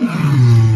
Mm-hmm.